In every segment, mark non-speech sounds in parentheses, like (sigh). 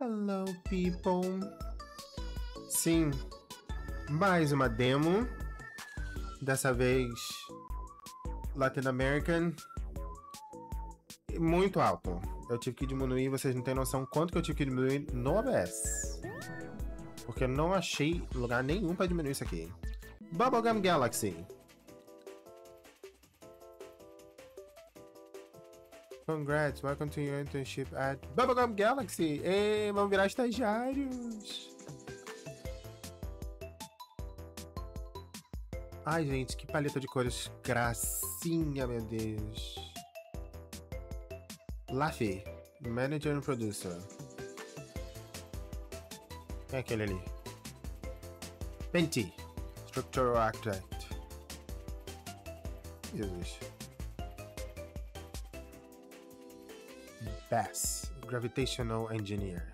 Hello, people. Sim, mais uma demo. Dessa vez Latin American. Muito alto. Eu tive que diminuir, vocês não têm noção quanto que eu tive que diminuir no OBS. Porque eu não achei lugar nenhum para diminuir isso aqui. Bubblegum Galaxy. Congrats, welcome to your internship at Bubblegum Galaxy. Ei, vamos virar estagiários. Ai, gente, que paleta de cores. Gracinha, meu Deus. Laffy, Manager and Producer. É aquele ali? Penti, Structural Architect. Jesus. Bass, Gravitational Engineer.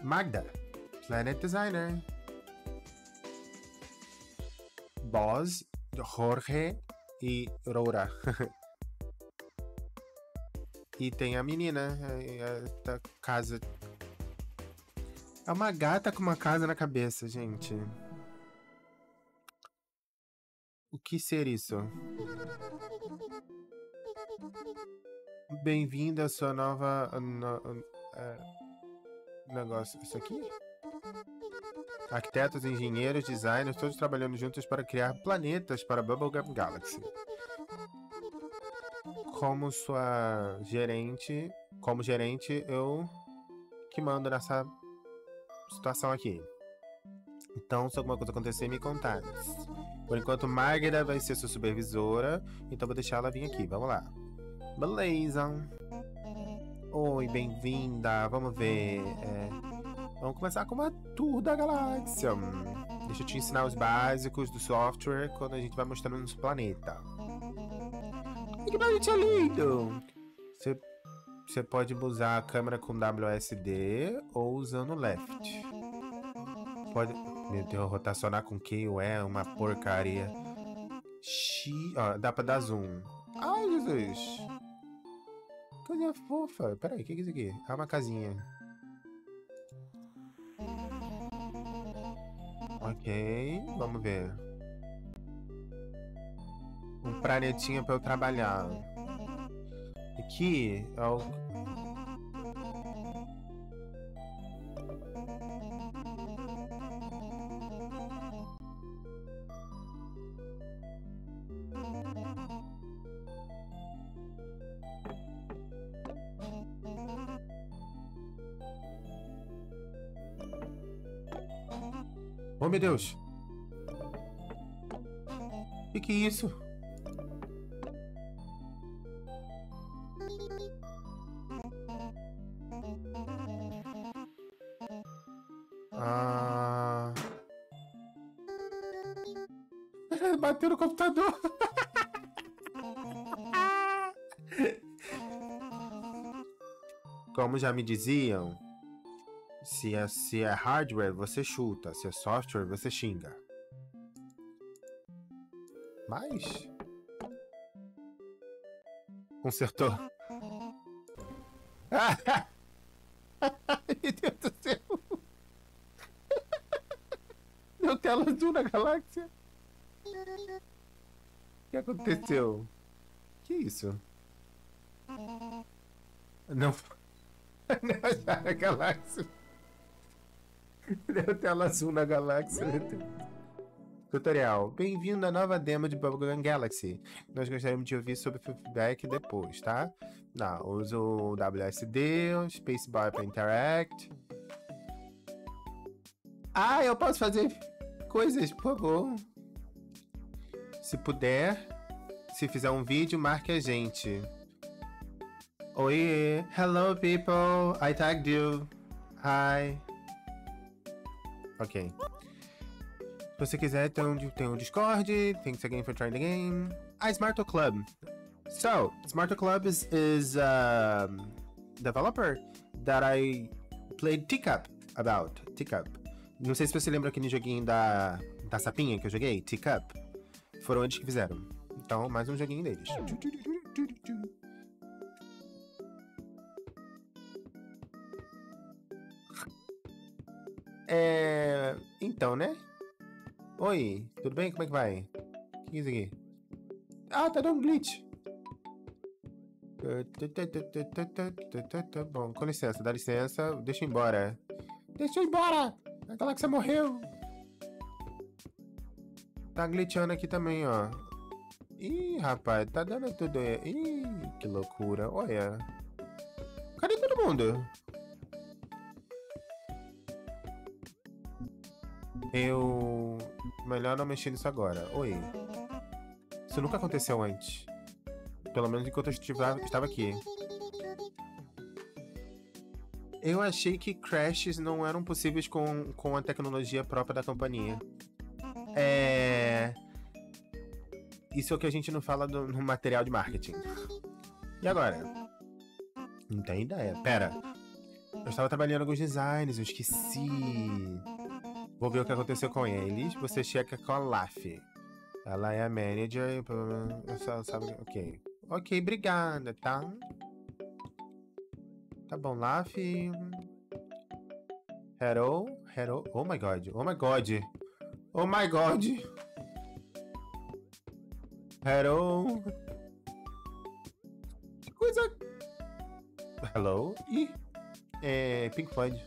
Magda, Planet Designer. Boz, Jorge e Roura. (laughs) e tem a menina, a, a casa. É uma gata com uma casa na cabeça, gente. Que ser isso? Bem-vindo à sua nova. No, é, negócio. Isso aqui? Arquitetos, engenheiros, designers, todos trabalhando juntos para criar planetas para Bubblegum Galaxy. Como sua gerente, como gerente, eu que mando nessa situação aqui. Então, se alguma coisa acontecer, me contar. Por enquanto, Margaret vai ser sua supervisora, então vou deixar ela vir aqui. Vamos lá. Beleza. Oi, bem-vinda. Vamos ver. É... Vamos começar com uma tour da galáxia. Deixa eu te ensinar os básicos do software quando a gente vai mostrando nos planetas. Que planeta lindo! Você, você pode usar a câmera com WSD ou usando left. Pode. Rotacionar com KO é uma porcaria. X. Ó, dá pra dar zoom. Ai, Jesus! Coisa fofa. Peraí, o que é isso aqui? É uma casinha. Ok, vamos ver. Um planetinha pra eu trabalhar. Aqui é o. meu Deus! Que que é isso? Ah... (laughs) Bateu no computador! (laughs) Como já me diziam, se é, se é hardware, você chuta. Se é software, você xinga. Mas. Consertou. (laughs) Meu Deus do céu! Deu tela azul na galáxia. O que aconteceu? Que isso? Não. (laughs) Não, a galáxia. (laughs) Deu tela azul na galáxia. Tutorial. Bem-vindo à nova demo de Bubblegum Galaxy. Nós gostaríamos de ouvir sobre feedback depois, tá? Não, uso o WSD, o Spacebar para Interact. Ah, eu posso fazer coisas, por favor. Se puder, se fizer um vídeo, marque a gente. Oi, hello people, I tagged you. Hi. Ok. Se você quiser, tem um, tem um Discord, thanks again for trying the game. Ah, Smarto Club. So, Smarto Club is, is a developer that I played Teacup about. Teacup. Não sei se você lembra aquele joguinho da, da sapinha que eu joguei, Teacup. Foram eles que fizeram. Então, mais um joguinho deles. É. Então, né? Oi, tudo bem? Como é que vai? O que é isso aqui? Ah, tá dando glitch. Bom, com licença, dá licença. Deixa eu ir embora. Deixa eu ir embora! Falar que você morreu. Tá glitchando aqui também, ó. Ih, rapaz, tá dando tudo. Ih, que loucura. Olha. Cadê todo mundo? Eu. Melhor não mexer nisso agora. Oi. Isso nunca aconteceu antes. Pelo menos enquanto eu estava aqui. Eu achei que crashes não eram possíveis com, com a tecnologia própria da companhia. É. Isso é o que a gente não fala do, no material de marketing. E agora? Não tem ideia. Pera. Eu estava trabalhando com os designs, eu esqueci. Vou ver o que aconteceu com eles. Você checa com a Laf. Ela é a manager. Só sabe. Ok. Ok, obrigada, tá? Tá bom, Laf. Hello? Hello? Oh my god. Oh my god. Oh my god. Hello? Que coisa. Hello? Ih. É. Pink Floyd.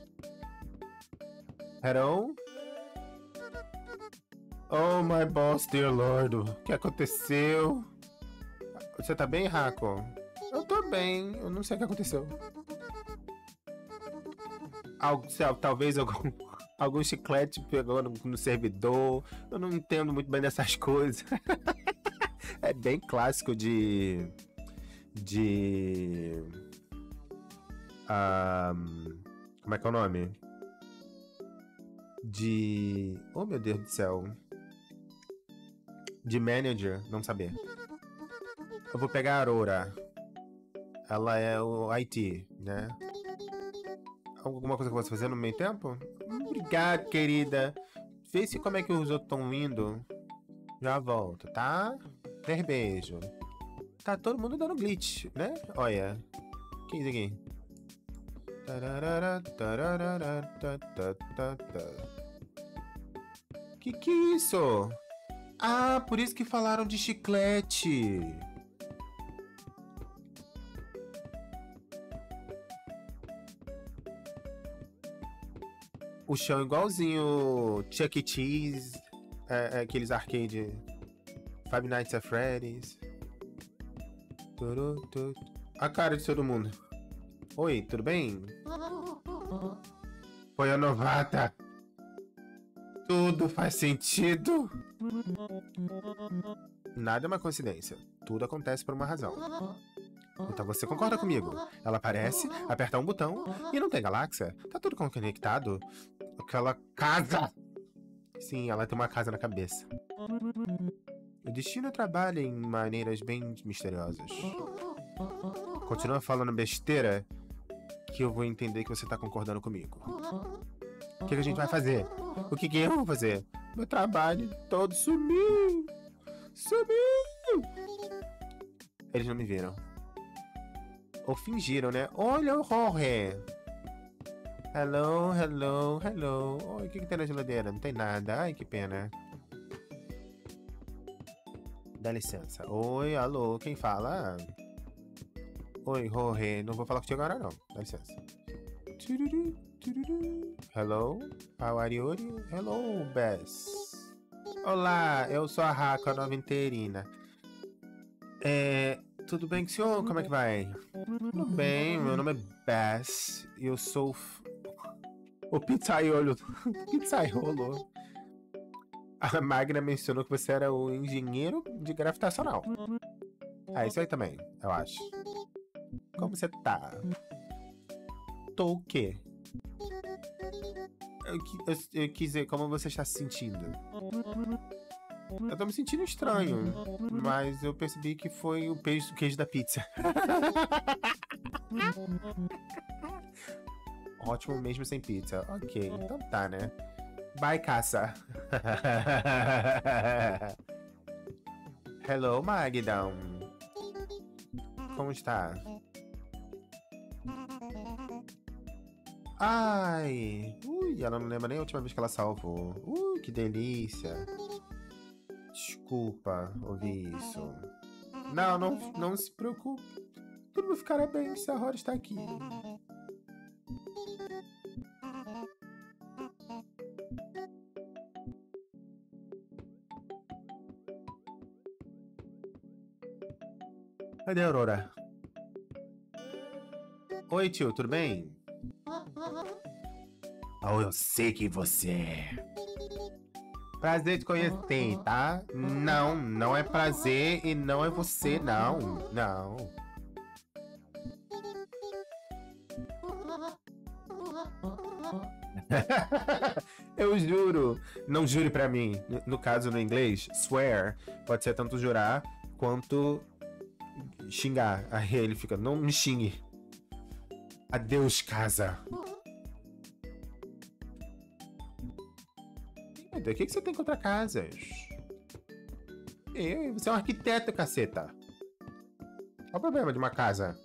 Hello? Oh my boss, dear lord. O que aconteceu? Você tá bem, Rako? Eu tô bem. Eu não sei o que aconteceu. Algo, talvez algum, (laughs) algum chiclete pegou no, no, servidor. Eu não entendo muito bem dessas (laughs) coisas. é bem clássico de. De. Um, como é que é o nome? De. Oh meu Deus do céu de manager, não saber. Eu vou pegar a Aurora. Ela é o IT, né? Alguma coisa que eu posso fazer no meio tempo? Obrigado, querida. Vê se como é que os outros estão indo. Já volto, tá? Ter beijo. Tá todo mundo dando glitch, né? Olha. Que é isso aqui? Que que é isso? Ah, por isso que falaram de chiclete. O chão igualzinho Chuck E. Cheese, é, é, aqueles arcade Five Nights at Freddy's. A cara de todo mundo. Oi, tudo bem? (laughs) Foi a novata. Tudo faz sentido. Nada é uma coincidência. Tudo acontece por uma razão. Então você concorda comigo? Ela aparece, aperta um botão e não tem galáxia. Tá tudo conectado. Aquela casa! Sim, ela tem uma casa na cabeça. O destino trabalha em maneiras bem misteriosas. Continua falando besteira que eu vou entender que você tá concordando comigo. O que, que a gente vai fazer? O que, que eu vou fazer? Meu trabalho todo sumiu! Sumiu! Eles não me viram. Ou fingiram, né? Olha o Jorge! Hello, hello, hello. Oi, o que, que tem na geladeira? Não tem nada. Ai, que pena. Dá licença. Oi, alô, quem fala? Oi, Jorge. Não vou falar contigo agora, não. Dá licença. Hello, how are you? Hello, Bess. Olá, eu sou a Raco, a nova interina. É, tudo bem com o senhor? Como é que vai? Tudo bem, meu nome é Bess e eu sou o pizzaiolo. (laughs) pizzaiolo. A Magna mencionou que você era o engenheiro de gravitacional. Ah, isso aí também, eu acho. Como você tá? Tô o quê? Eu, eu, eu quis dizer, como você está se sentindo? Eu tô me sentindo estranho, mas eu percebi que foi o queijo, o queijo da pizza. (laughs) Ótimo mesmo sem pizza. Ok, então tá, né? Bye, caça. (laughs) Hello, Magdão. Como está? Ai! Ui, ela não lembra nem a última vez que ela salvou. Ui, que delícia. Desculpa ouvir isso. Não, não, não se preocupe. Tudo ficará bem se a Rory está aqui. Cadê a Aurora? Oi, tio, tudo bem? Oh, eu sei que você é. Prazer te conhecer, tá? Não, não é prazer e não é você, não. Não. (laughs) eu juro. Não jure pra mim. No caso, no inglês, swear pode ser tanto jurar quanto xingar. Aí ele fica, não me xingue. Adeus, casa. O que, que você tem contra casas? Eu, você é um arquiteto, caceta. Qual o problema de uma casa?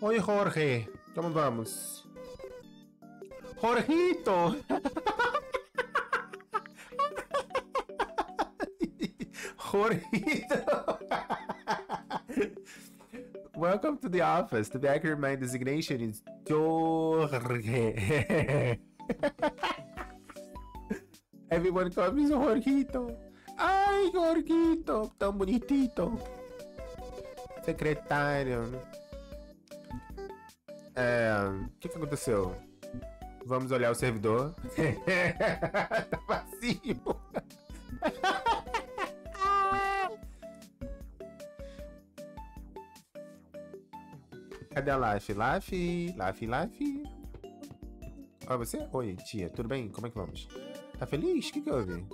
Oi, Jorge. Como vamos? Jorgito! (laughs) Jorgito! Welcome to the office. The my designation is Jorge. (laughs) Everyone calls me Jorgito. Ai, Jorgito, tão bonitito. Secretário. É, o que, que aconteceu? Vamos olhar o servidor. (laughs) tá vazio. Cadê a Laf? Laf, Laf, Laf. Ó, você? Oi, tia, tudo bem? Como é que vamos? Tá feliz? O que, que houve?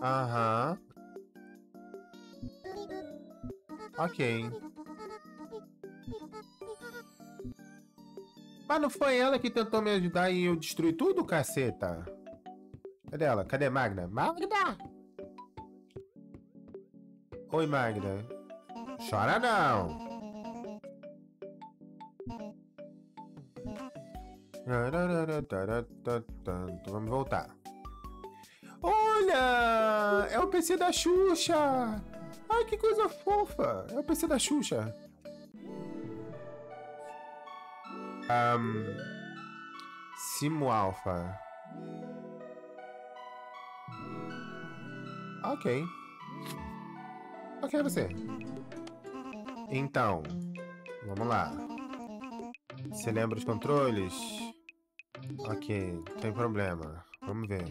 Aham. Ok. Mas não foi ela que tentou me ajudar e eu destruir tudo, caceta? Cadê ela? Cadê Magna? Magna! Oi, Magna. Chora não! Vamos voltar. Olha! É o PC da Xuxa! Ai, que coisa fofa! É o PC da Xuxa. Um, Simo Alpha. Ok. Ok, você. Então, vamos lá. Você lembra os controles? Ok, tem problema. Vamos ver.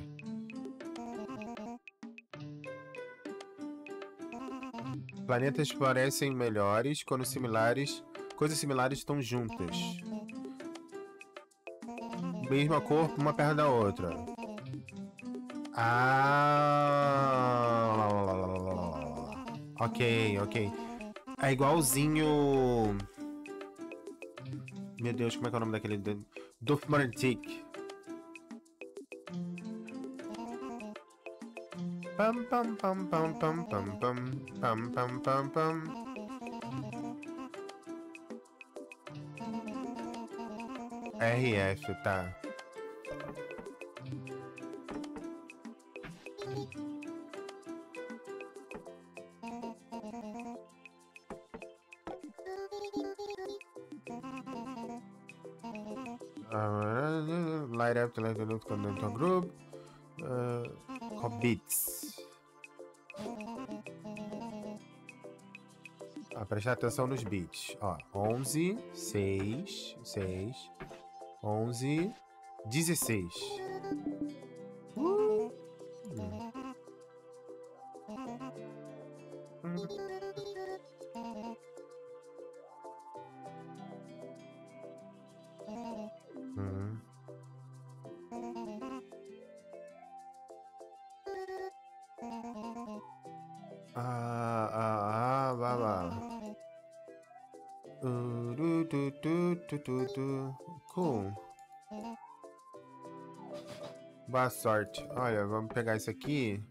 Planetas parecem melhores quando similares, coisas similares estão juntas. Mesma cor, uma perto da outra. Ah. Ok, ok. É igualzinho. Meu Deus, como é que é o nome daquele. Dufmartic. Pam pam pam pam pam pam pam pam pam pam pam. RF, tá. Light up to like the look content group. Uh, bits. Ah, prestar atenção nos bits. Ó, 11, 6, 6, 11, 16. a sorte. Olha, vamos pegar isso aqui.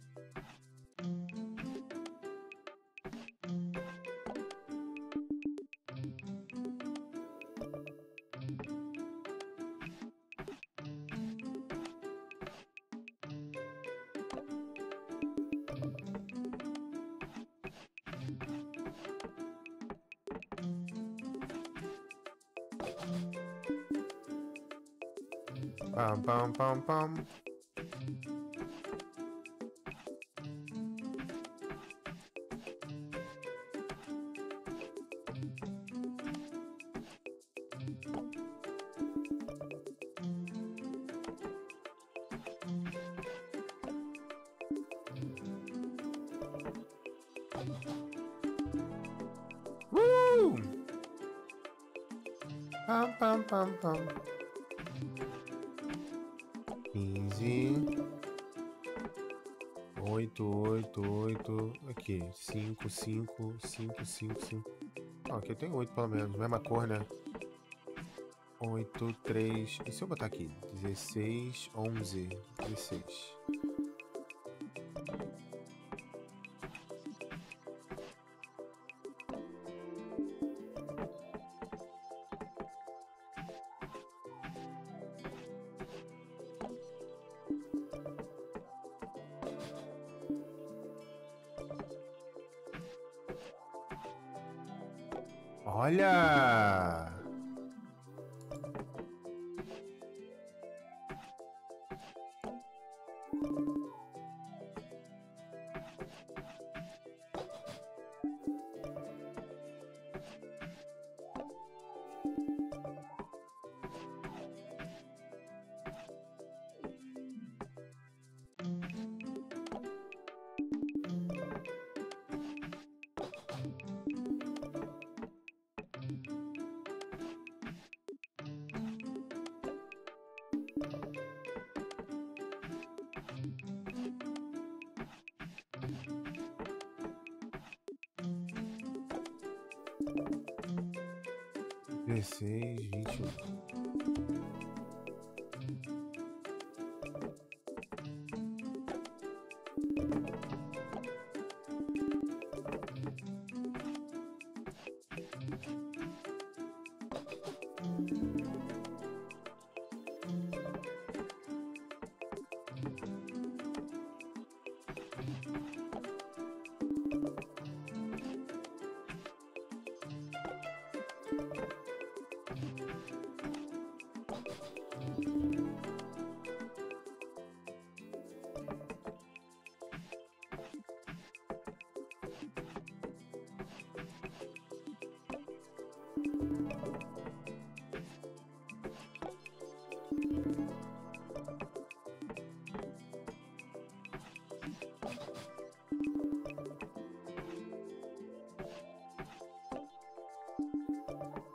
Pam, pam, pam, pam. Quinze. Oito, oito, oito. Aqui, cinco, cinco, cinco, cinco, cinco. Ó, aqui tem oito pelo menos. Mesma cor, né? Oito, três. E se eu botar aqui? Dezesseis, onze. Dezesseis. 16, 21.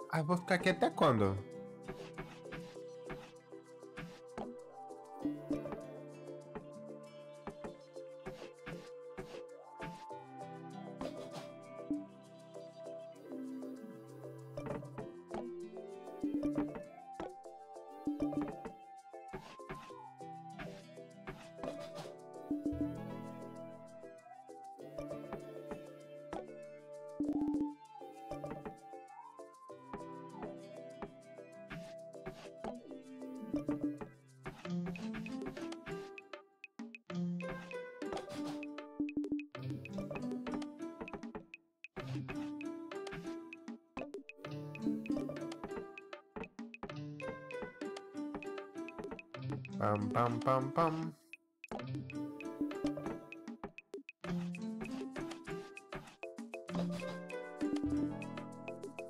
Ah, vou ficar aqui até quando? Pam, pam, pam, pam.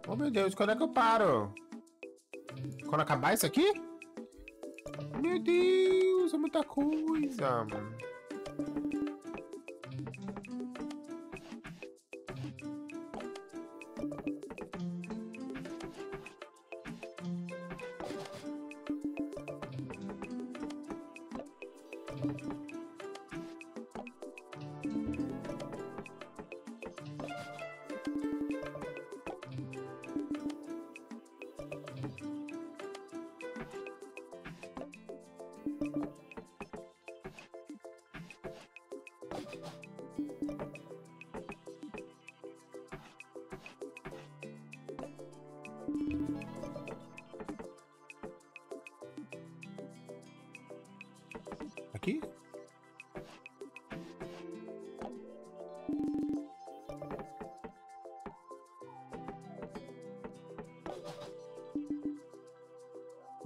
Oh meu Deus, quando é que eu paro? Quando acabar isso aqui? Meu Deus, é muita coisa. Aqui?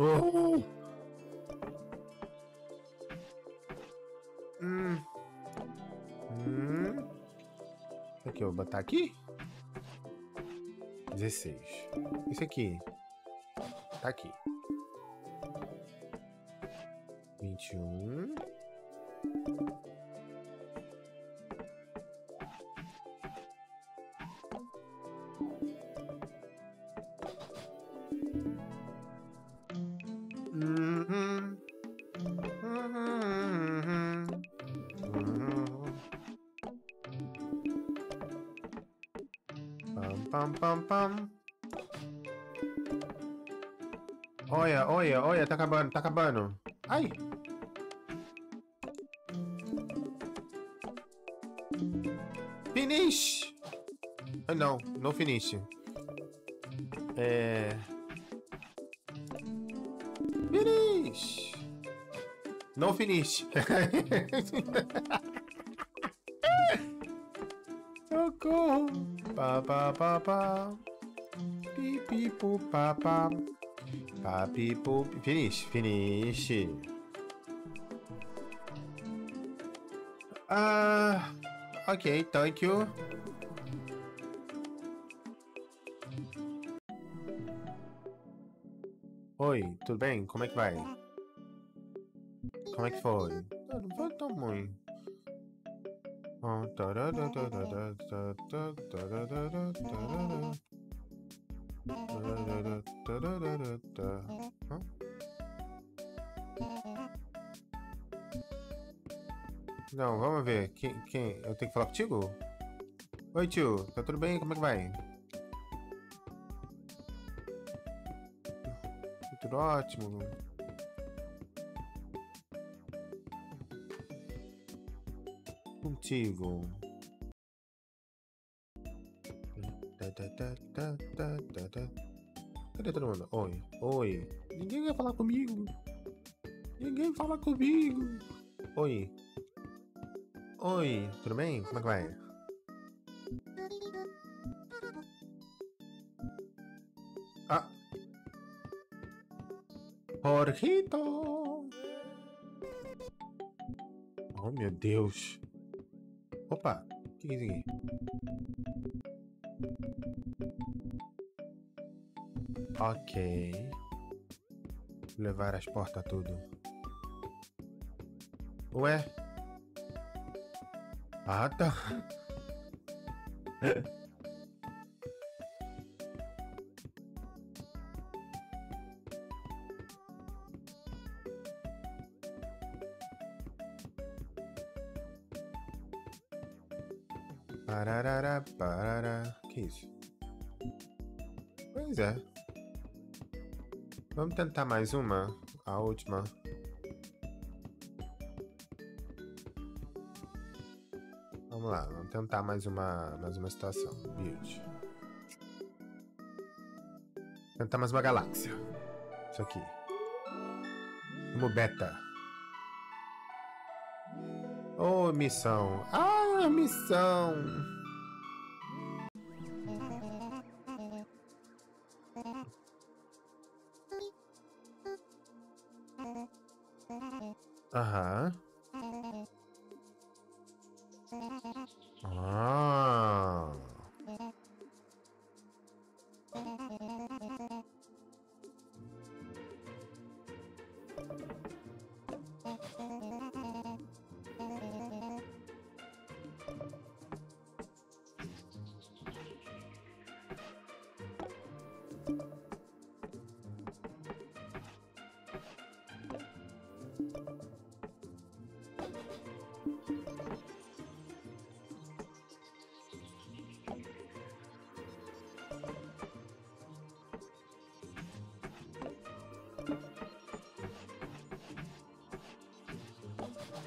Oh. Hum. Hum. Aqui, eu vou botar aqui. 16. Esse aqui. Tá aqui. 21. Acabando, tá acabando. Ai! Finish! Ah, não, não finish. É... Finish! Não finish. (laughs) Socorro! Pa, pa, pa. Pi, pi, pu, pa, pa. Pa, pi, pu, pi. Finish, finish. Ah, ok, thank you. Oi, tudo bem? Como é que vai? Como é que foi? Não foi tão ruim. Ah, Não, vamos ver. Quem, quem? Eu tenho que falar contigo? Oi, tio. Tá tudo bem? Como é que vai? Tudo ótimo. Contigo. Cadê todo mundo? Oi, oi. Ninguém vai falar comigo. Ninguém fala comigo. Oi. Oi, tudo bem? Como é que vai? Ah. Jorgito. Oh, meu Deus. Opa, o que é isso aqui? Ok. Levar as portas tudo. Ué? Ah, tá. Pararara, parará. Que isso? Pois é. Vamos tentar mais uma? A última. Vamos lá, vamos tentar mais uma, mais uma situação. Build. Tentar mais uma galáxia. Isso aqui. Como beta. Oh, missão. Ah, missão.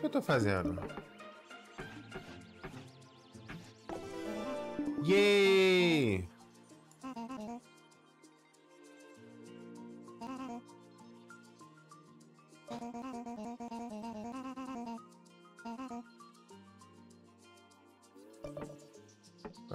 Eu tô fazendo? Yay!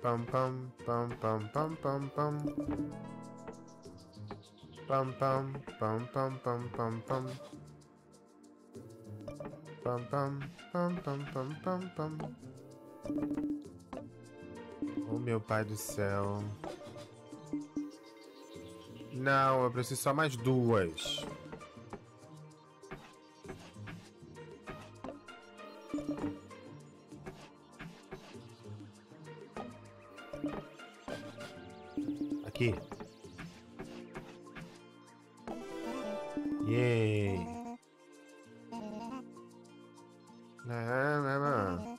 Pam, pam, pam, pam, pam, pam, pam. Pam, pam, pam, pam, pam, pam, pam. Pam, pam, pam, pam, pam, pam, pam. Oh, meu pai do céu. Não, eu preciso só mais duas. Aqui. Yay. Não, não.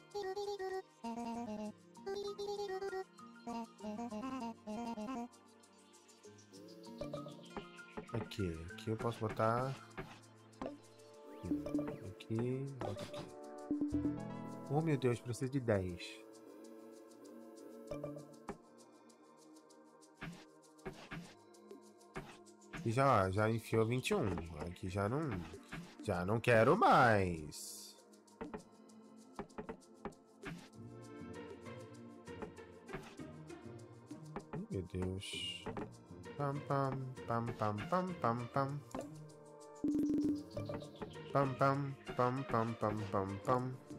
Aqui, aqui eu posso botar. Aqui, bota aqui. Oh meu Deus, preciso de 10. E já, já enfiou 21. Aqui já não. Já não quero mais. Meu Deus. Pam pam pam pam pam pam pam. Pam pam pam pam pam pam pam.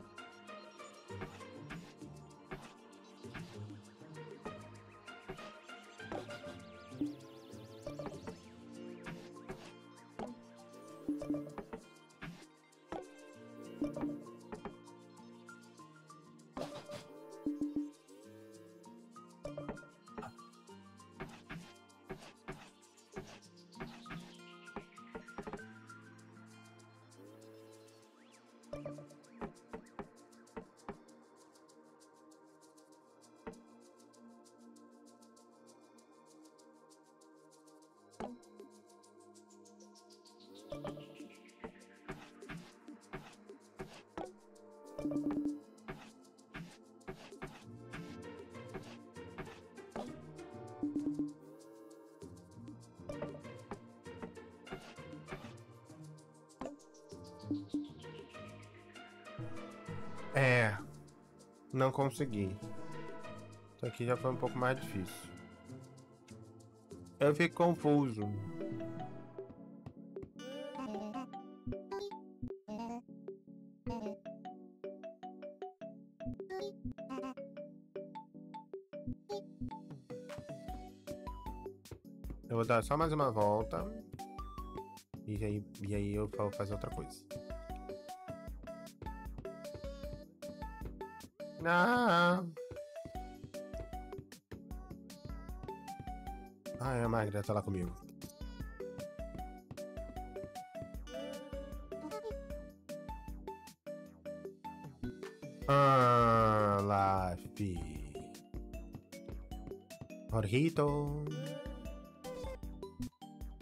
Não consegui. Isso aqui já foi um pouco mais difícil. Eu fico confuso. Eu vou dar só mais uma volta. E aí, e aí eu vou fazer outra coisa. Ah! Ai, a Magda tá lá comigo. Ah, lá.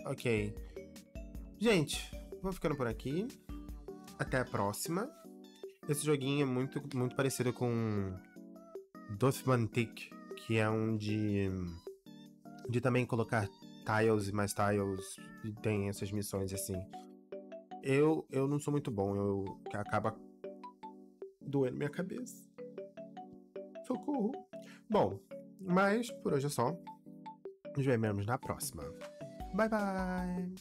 Ok. Gente, vou ficando por aqui. Até a próxima. Esse joguinho é muito, muito parecido com Dothmantic, que é um de, de também colocar tiles e mais tiles e tem essas missões assim. Eu, eu não sou muito bom, eu acaba doendo minha cabeça. Socorro. Bom, mas por hoje é só. Nos vemos na próxima. Bye bye!